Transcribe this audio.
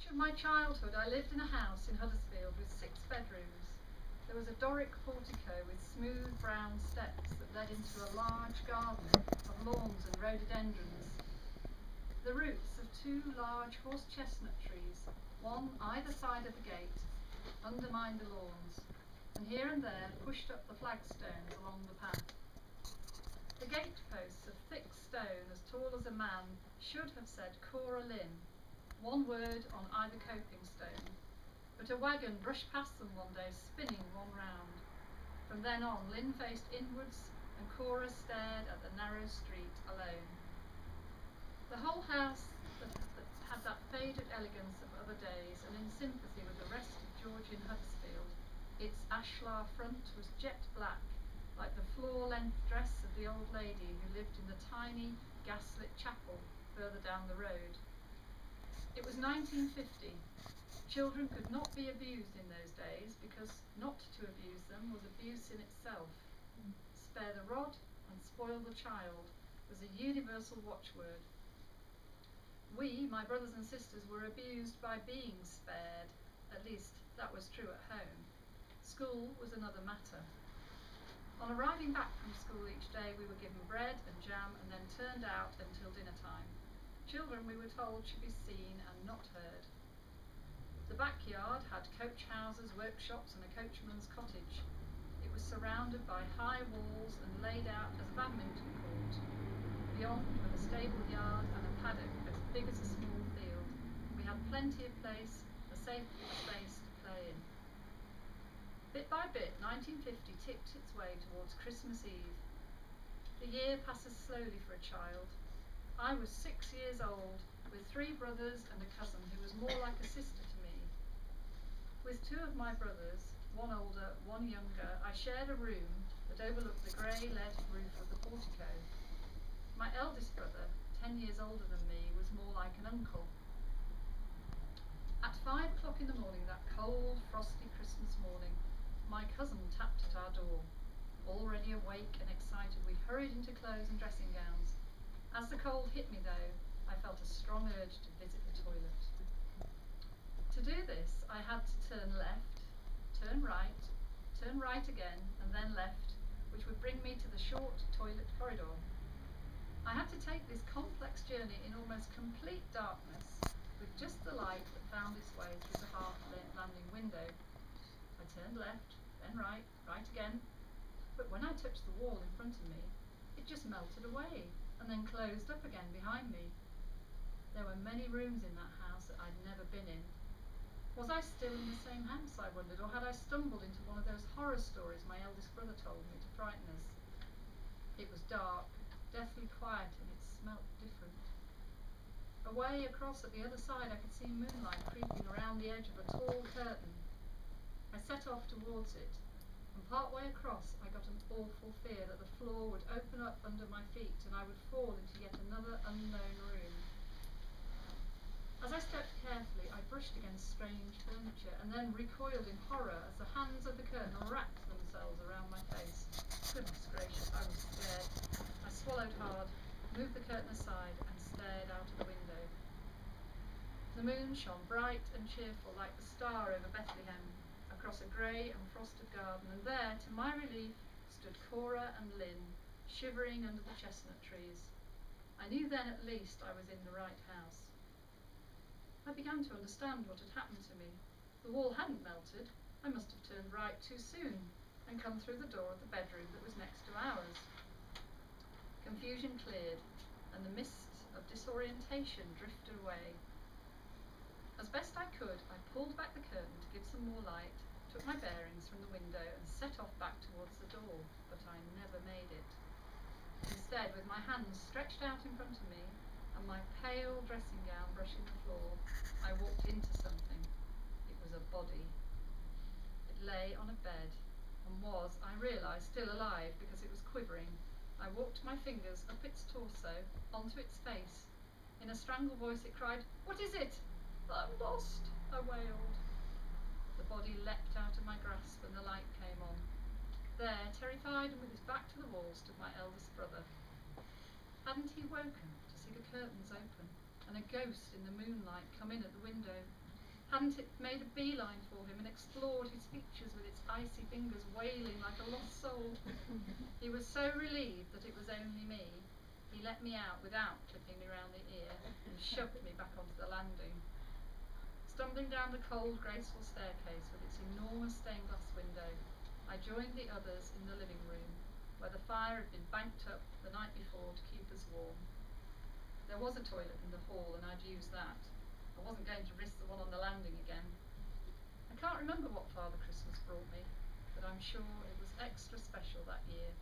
Much of my childhood I lived in a house in Huddersfield with six bedrooms. There was a Doric portico with smooth brown steps that led into a large garden of lawns and rhododendrons. The roots of two large horse chestnut trees, one either side of the gate, undermined the lawns, and here and there pushed up the flagstones along the path. The gateposts of thick stone as tall as a man should have said Cora Lynn, one word on either coping stone, but a wagon brushed past them one day, spinning one round. From then on, Lynn faced inwards, and Cora stared at the narrow street alone. The whole house that, that had that faded elegance of other days, and in sympathy with the rest of Georgian Huddersfield, its ashlar front was jet black, like the floor-length dress of the old lady who lived in the tiny gaslit chapel further down the road. It was 1950. Children could not be abused in those days because not to abuse them was abuse in itself. Spare the rod and spoil the child was a universal watchword. We, my brothers and sisters, were abused by being spared. At least that was true at home. School was another matter. On arriving back from school each day, we were given bread and jam and then turned out until dinner time. Children, we were told, should be seen and not heard. The backyard had coach houses, workshops, and a coachman's cottage. It was surrounded by high walls and laid out as a badminton court. Beyond were the stable yard and a paddock as big as a small field. We had plenty of place, a safe space to play in. Bit by bit, 1950 tipped its way towards Christmas Eve. The year passes slowly for a child. I was six years old, with three brothers and a cousin who was more like a sister to me. With two of my brothers, one older, one younger, I shared a room that overlooked the grey lead roof of the portico. My eldest brother, ten years older than me, was more like an uncle. At five o'clock in the morning, that cold, frosty Christmas morning, my cousin tapped at our door. Already awake and excited, we hurried into clothes and dressing gowns. As the cold hit me, though, I felt a strong urge to visit the toilet. To do this, I had to turn left, turn right, turn right again, and then left, which would bring me to the short toilet corridor. I had to take this complex journey in almost complete darkness, with just the light that found its way through the half landing window. I turned left, then right, right again, but when I touched the wall in front of me, it just melted away and then closed up again behind me. There were many rooms in that house that I'd never been in. Was I still in the same house, I wondered, or had I stumbled into one of those horror stories my eldest brother told me to frighten us? It was dark, deathly quiet, and it smelt different. Away across at the other side, I could see moonlight creeping around the edge of a tall curtain. I set off towards it, and part way across, I got an awful fear that the floor would open up under my feet and I would fall into yet another unknown room. As I stepped carefully, I brushed against strange furniture and then recoiled in horror as the hands of the curtain wrapped themselves around my face. Goodness gracious, I was scared. I swallowed hard, moved the curtain aside, and stared out of the window. The moon shone bright and cheerful like the star over Bethlehem across a grey and frosted garden, and there, to my relief, stood Cora and Lynn, shivering under the chestnut trees. I knew then at least I was in the right house. I began to understand what had happened to me. The wall hadn't melted. I must have turned right too soon and come through the door of the bedroom that was next to ours. Confusion cleared, and the mists of disorientation drifted away. As best I could, I pulled back the curtain to give some more light, took my bearings from the window, and set off back towards the door, but I never made it. Instead, with my hands stretched out in front of me, and my pale dressing gown brushing the floor, I walked into something. It was a body. It lay on a bed and was, I realised, still alive because it was quivering. I walked my fingers up its torso, onto its face. In a strangled voice it cried, What is it? I'm lost, I wailed. Body leapt out of my grasp and the light came on. There, terrified and with his back to the wall, stood my eldest brother. Hadn't he woken to see the curtains open and a ghost in the moonlight come in at the window? hadn't it made a beeline for him and explored his features with its icy fingers wailing like a lost soul. he was so relieved that it was only me. He let me out without clipping me round the ear and shoved me back onto the landing. Stumbling down the cold, graceful staircase with its enormous stained glass window, I joined the others in the living room, where the fire had been banked up the night before to keep us warm. There was a toilet in the hall, and I'd use that. I wasn't going to risk the one on the landing again. I can't remember what Father Christmas brought me, but I'm sure it was extra special that year.